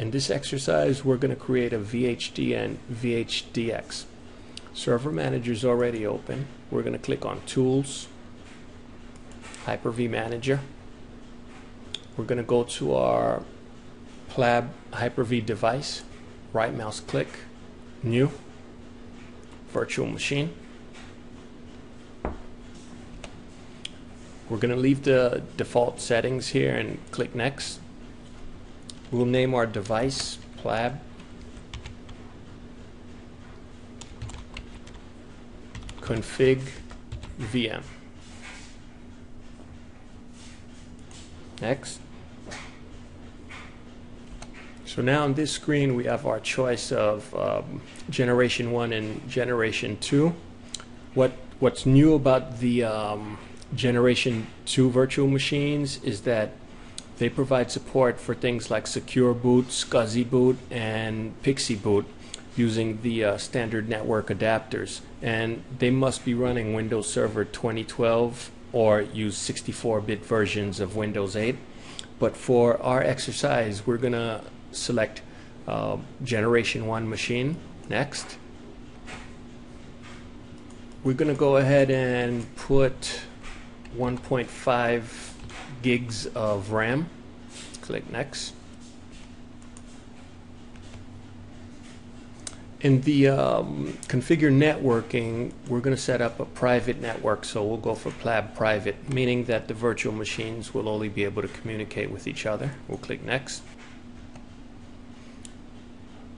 In this exercise, we're going to create a VHD and VHDX. Server Manager is already open. We're going to click on Tools, Hyper-V Manager. We're going to go to our PLAB Hyper-V device, right mouse click, New, Virtual Machine. We're going to leave the default settings here and click Next. We'll name our device PLAB. Config VM. Next. So now on this screen we have our choice of um, generation 1 and generation 2. What What's new about the um, generation 2 virtual machines is that they provide support for things like Secure Boot, SCSI Boot, and PXE Boot using the uh, standard network adapters. And they must be running Windows Server 2012 or use 64-bit versions of Windows 8. But for our exercise, we're going to select uh, Generation 1 machine next. We're going to go ahead and put 1.5 gigs of RAM. Click Next. In the um, configure networking, we're going to set up a private network, so we'll go for PLAB private, meaning that the virtual machines will only be able to communicate with each other. We'll click Next.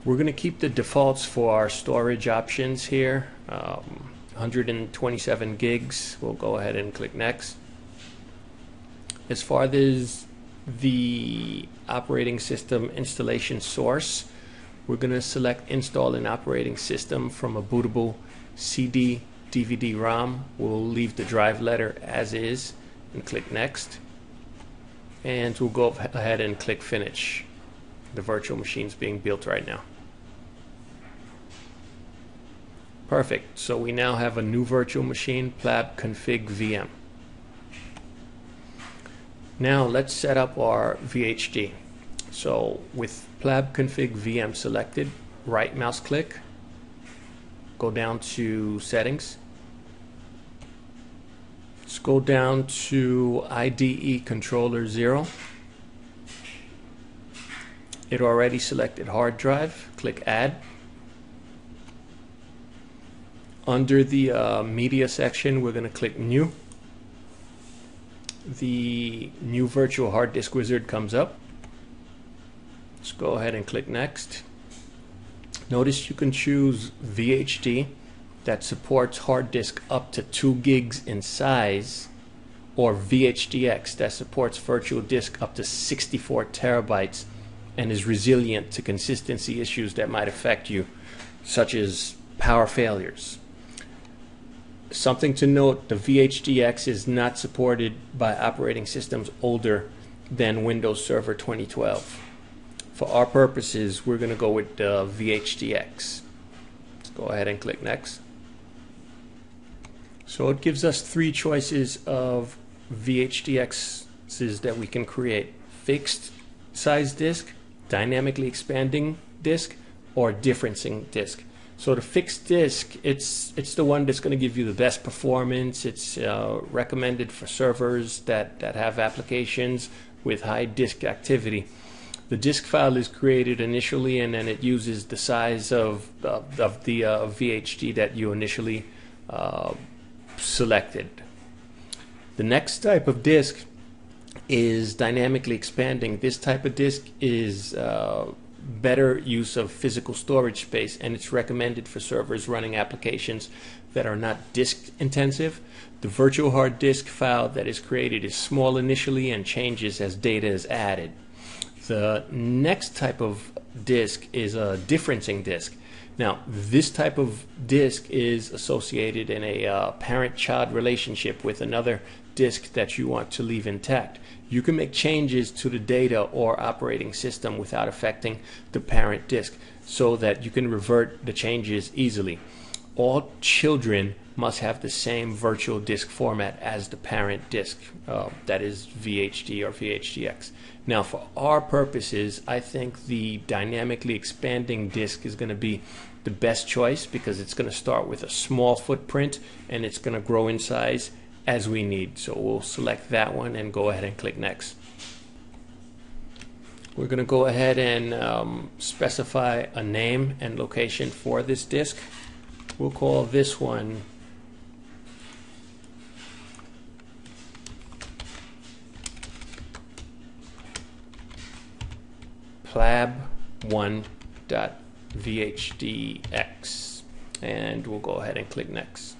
We're going to keep the defaults for our storage options here. Um, 127 gigs. We'll go ahead and click next. As far as the operating system installation source, we're going to select install an operating system from a bootable CD DVD ROM. We'll leave the drive letter as is and click next. And we'll go ahead and click finish. The virtual machine's being built right now. Perfect. So we now have a new virtual machine, PLAB config VM. Now let's set up our VHD. So with PLAB config VM selected, right mouse click, go down to settings, go down to IDE controller 0. It already selected hard drive, click add. Under the uh, media section, we're going to click new. The new virtual hard disk wizard comes up. Let's go ahead and click next. Notice you can choose VHD that supports hard disk up to 2 gigs in size or VHDX that supports virtual disk up to 64 terabytes and is resilient to consistency issues that might affect you, such as power failures. Something to note, the VHDX is not supported by operating systems older than Windows Server 2012. For our purposes, we're going to go with the VHDX. Let's go ahead and click Next. So it gives us three choices of VHDXs that we can create. Fixed size disk, dynamically expanding disk, or differencing disk. So the fixed disk, it's it's the one that's going to give you the best performance. It's uh, recommended for servers that, that have applications with high disk activity. The disk file is created initially, and then it uses the size of of, of the uh, VHD that you initially uh, selected. The next type of disk is dynamically expanding. This type of disk is uh, better use of physical storage space, and it's recommended for servers running applications that are not disk intensive. The virtual hard disk file that is created is small initially and changes as data is added. The next type of disk is a differencing disk. Now, this type of disk is associated in a uh, parent child relationship with another disk that you want to leave intact. You can make changes to the data or operating system without affecting the parent disk so that you can revert the changes easily. all children must have the same virtual disk format as the parent disk, uh, that is VHD or VHDX. Now, for our purposes, I think the dynamically expanding disk is going to be the best choice because it's going to start with a small footprint and it's going to grow in size as we need. So we'll select that one and go ahead and click next. We're going to go ahead and um, specify a name and location for this disk. We'll call this one plab1.vhdx and we'll go ahead and click next.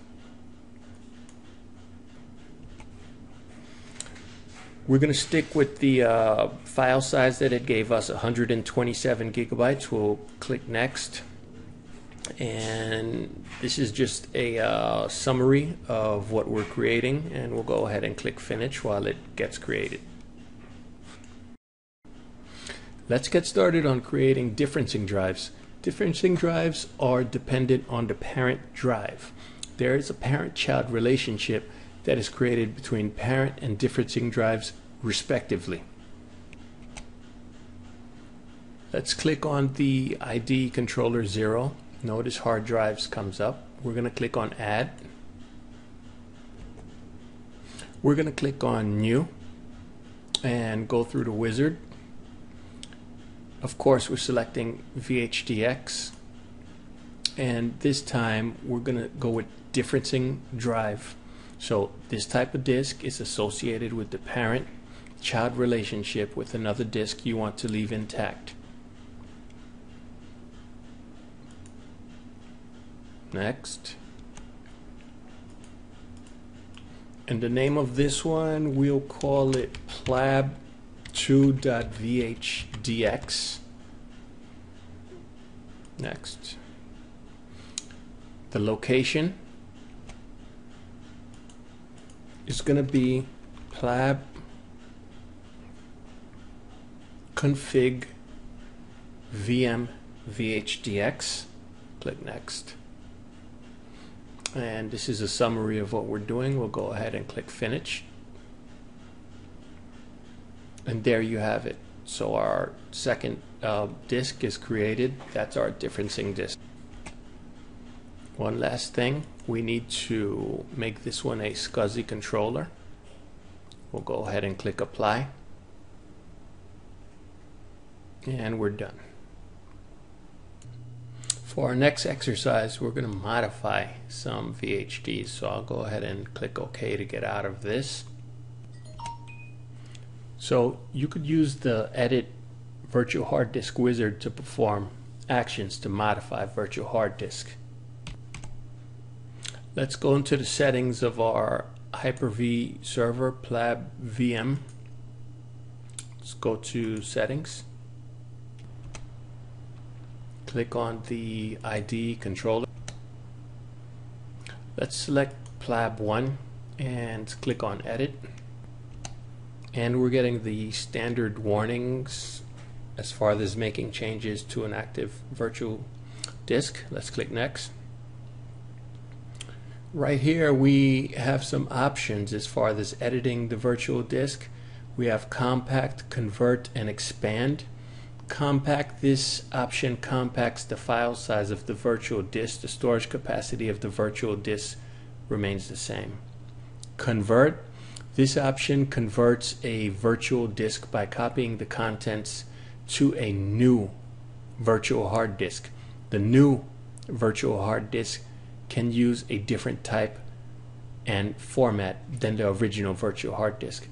We're going to stick with the uh, file size that it gave us, 127 gigabytes. We'll click next. And this is just a uh, summary of what we're creating. And we'll go ahead and click finish while it gets created. Let's get started on creating differencing drives. Differencing drives are dependent on the parent drive. There is a parent-child relationship that is created between parent and differencing drives respectively. Let's click on the ID controller 0. Notice hard drives comes up. We're going to click on add. We're going to click on new and go through the wizard. Of course we're selecting VHDX and this time we're going to go with differencing drive. So this type of disk is associated with the parent child relationship with another disk you want to leave intact. Next. And the name of this one, we'll call it plab2.vhdx. Next. The location is going to be plab config VM VHDX. Click next. And this is a summary of what we're doing. We'll go ahead and click finish. And there you have it. So our second uh, disk is created. That's our differencing disk. One last thing, we need to make this one a SCSI controller. We'll go ahead and click apply and we're done. For our next exercise, we're going to modify some VHDs. So I'll go ahead and click OK to get out of this. So you could use the Edit Virtual Hard Disk Wizard to perform actions to modify virtual hard disk. Let's go into the settings of our Hyper-V server, PLAB VM. Let's go to settings click on the ID controller. Let's select PLAB1 and click on edit. And we're getting the standard warnings as far as making changes to an active virtual disk. Let's click next. Right here we have some options as far as editing the virtual disk. We have compact, convert, and expand compact, this option compacts the file size of the virtual disk. The storage capacity of the virtual disk remains the same. Convert, this option converts a virtual disk by copying the contents to a new virtual hard disk. The new virtual hard disk can use a different type and format than the original virtual hard disk.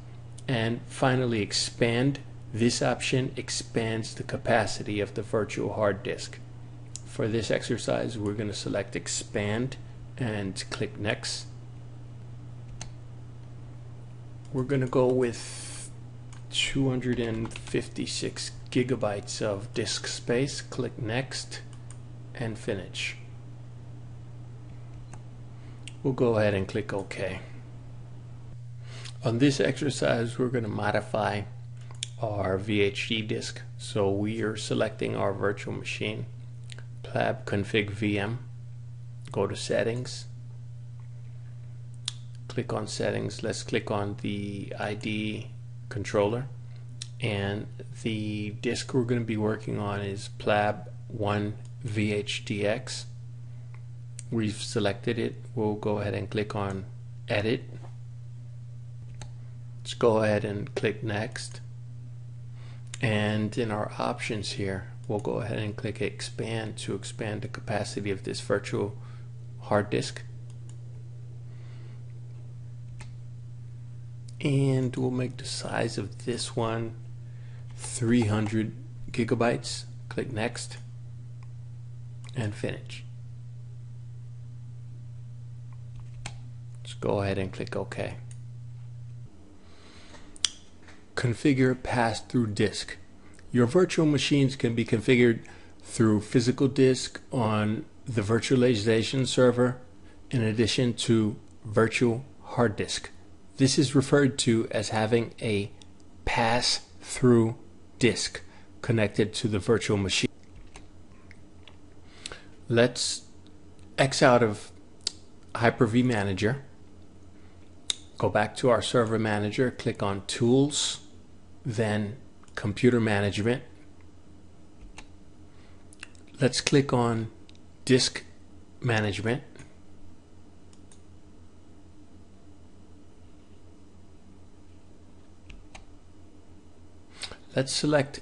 And finally, expand this option expands the capacity of the virtual hard disk. For this exercise, we're going to select expand and click next. We're going to go with 256 gigabytes of disk space. Click next and finish. We'll go ahead and click OK. On this exercise, we're going to modify our VHD disk. So we are selecting our virtual machine, plab config VM. go to settings, click on settings. Let's click on the ID controller. And the disk we're going to be working on is PLAB 1 VHDX. We've selected it. We'll go ahead and click on Edit. Let's go ahead and click Next. And in our options here, we'll go ahead and click Expand to expand the capacity of this virtual hard disk. And we'll make the size of this one 300 gigabytes. Click Next and finish. Go ahead and click OK. Configure pass-through disk. Your virtual machines can be configured through physical disk on the virtualization server in addition to virtual hard disk. This is referred to as having a pass-through disk connected to the virtual machine. Let's X out of Hyper-V Manager, go back to our server manager, click on Tools, then Computer Management. Let's click on Disk Management. Let's select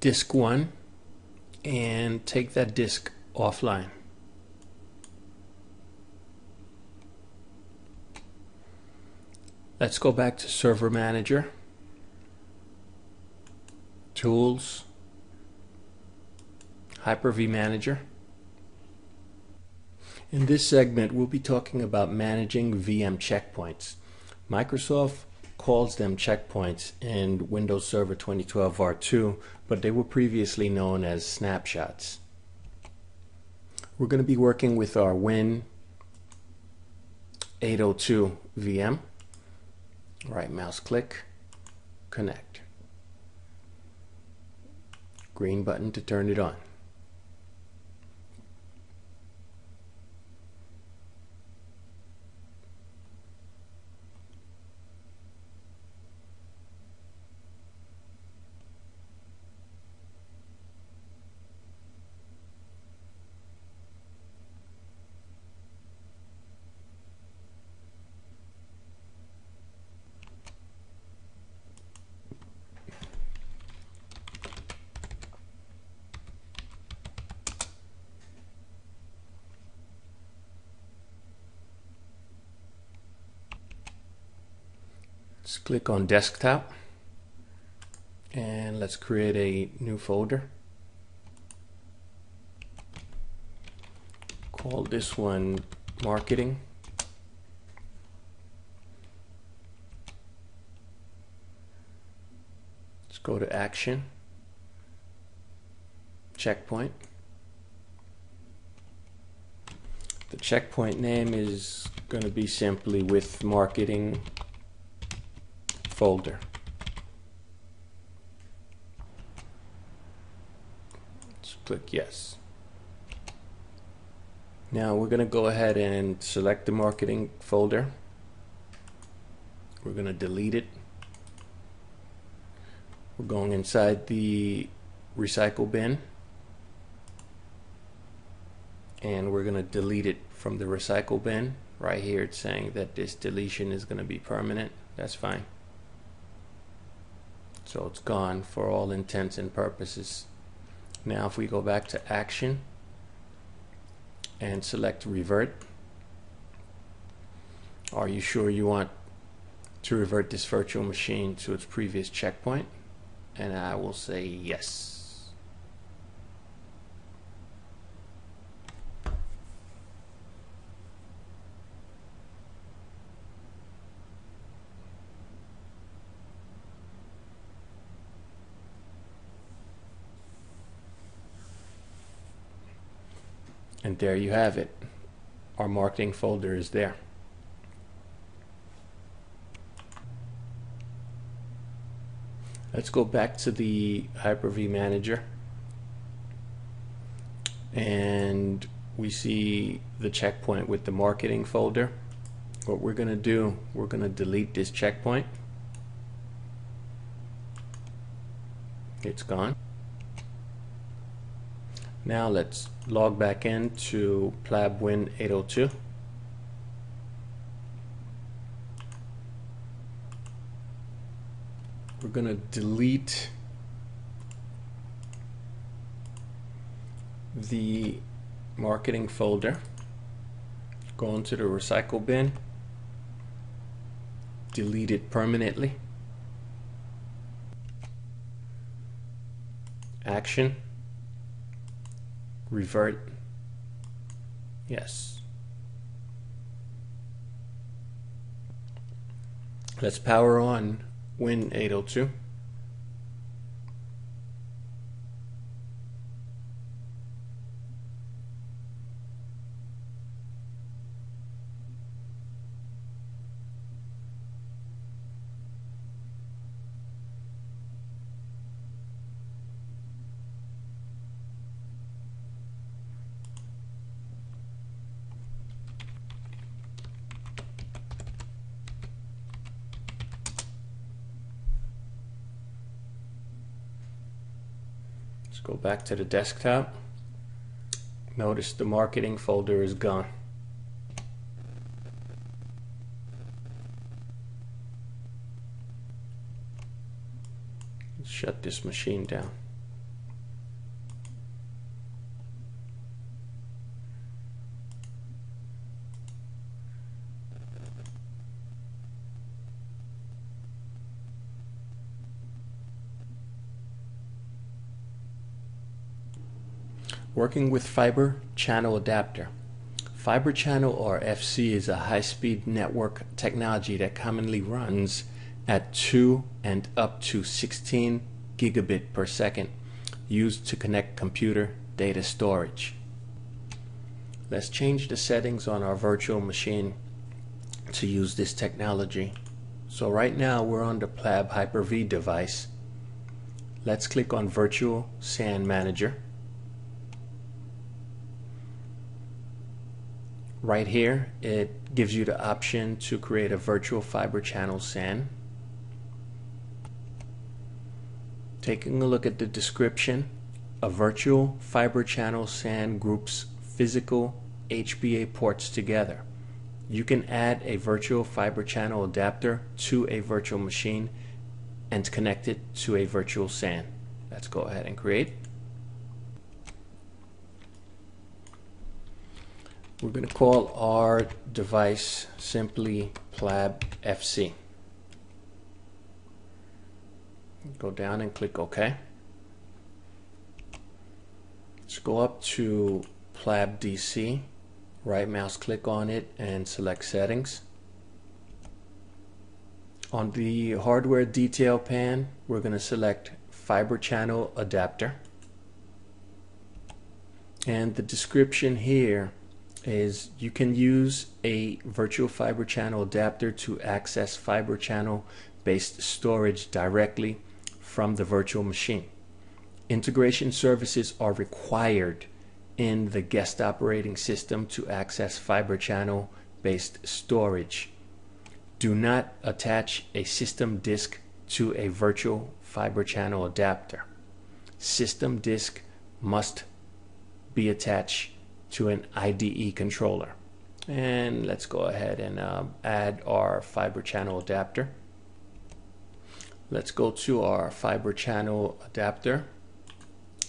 disk 1 and take that disk offline. Let's go back to Server Manager, Tools, Hyper-V Manager. In this segment, we'll be talking about managing VM checkpoints. Microsoft calls them checkpoints in Windows Server 2012 R2, but they were previously known as snapshots. We're going to be working with our Win 802 VM. Right mouse click, connect. Green button to turn it on. Let's click on desktop and let's create a new folder. Call this one marketing. Let's go to action, checkpoint. The checkpoint name is going to be simply with marketing folder. Let's click yes. Now we're going to go ahead and select the marketing folder. We're going to delete it. We're going inside the recycle bin and we're going to delete it from the recycle bin. Right here it's saying that this deletion is going to be permanent. That's fine. So it's gone for all intents and purposes. Now if we go back to action and select revert, are you sure you want to revert this virtual machine to its previous checkpoint? And I will say yes. And there you have it. Our marketing folder is there. Let's go back to the Hyper-V Manager and we see the checkpoint with the marketing folder. What we're going to do, we're going to delete this checkpoint. It's gone. Now let's log back into PLAB Win 802. We're going to delete the marketing folder, go into the recycle bin, delete it permanently. Action, revert, yes. Let's power on Win 802. Back to the desktop. Notice the marketing folder is gone. Shut this machine down. Working with fiber channel adapter. Fiber channel or FC is a high-speed network technology that commonly runs at 2 and up to 16 gigabit per second used to connect computer data storage. Let's change the settings on our virtual machine to use this technology. So right now we're on the PLAB Hyper-V device. Let's click on Virtual SAN Manager. Right here, it gives you the option to create a virtual fiber channel SAN. Taking a look at the description, a virtual fiber channel SAN groups physical HBA ports together. You can add a virtual fiber channel adapter to a virtual machine and connect it to a virtual SAN. Let's go ahead and create. We're going to call our device simply PLAB FC. Go down and click OK. Let's go up to PLAB DC, right mouse click on it and select settings. On the hardware detail pan, we're going to select fiber channel adapter. And the description here is you can use a virtual fiber channel adapter to access fiber channel based storage directly from the virtual machine. Integration services are required in the guest operating system to access fiber channel based storage. Do not attach a system disk to a virtual fiber channel adapter. System disk must be attached to an IDE controller. And let's go ahead and um, add our fiber channel adapter. Let's go to our fiber channel adapter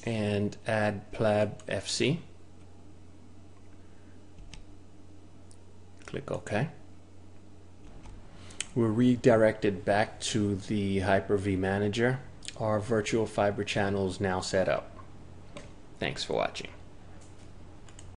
and add PLAB FC. Click OK. We're redirected back to the Hyper-V Manager. Our virtual fiber channel is now set up. Thanks for watching.